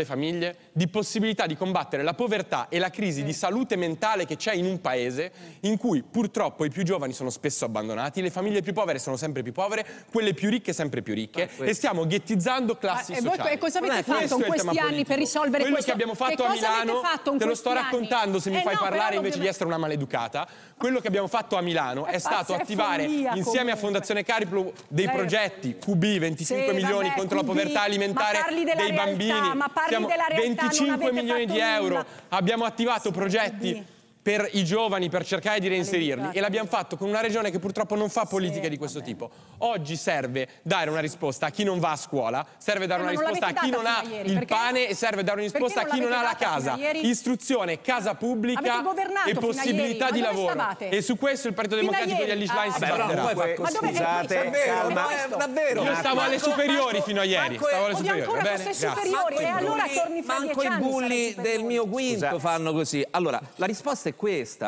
le famiglie di possibilità di combattere la povertà e la crisi di salute mentale che c'è in un paese in cui purtroppo i più giovani sono spesso abbandonati, le famiglie più povere sono sempre più povere, quelle più ricche sempre più ricche e stiamo ghettizzando classi Ma, e voi- sociali. e cosa avete è fatto questo in il questi anni politico. per risolvere Quello questo? che abbiamo fatto Che a Milano, fatto te lo sto anni? raccontando se mi Eh fai no, parlare invece di dobbiamo- essere una maleducata. Quello che abbiamo fatto a Milano è, È stato attivare follia, insieme a comunque. Fondazione Cariplo dei Lei- progetti QB 25 Sì, milioni vabbè, contro la QB, povertà alimentare ma parli della dei realtà, bambini. Non 25 avete milioni fatto di euro. nulla. Abbiamo attivato progetti per i giovani per cercare di reinserirli e l'abbiamo fatto con una regione che purtroppo non fa politiche di questo tipo. Oggi serve dare una risposta a chi non va a scuola, serve dare Eh, una risposta a chi non ha ieri, il perché? pane e serve dare una risposta a chi non ha la casa. Istruzione, casa pubblica e possibilità di lavoro. stavate? E su questo il Partito Fino Democratico di ieri. Alice Line Ah, si vabbè, batterà. Ma è Scusate, davvero. Io stavo alle superiori fino a ieri. Stavo alle superiori, bene? e allora torni Manco i bulli del mio quinto fanno così. Allora, la risposta è questa.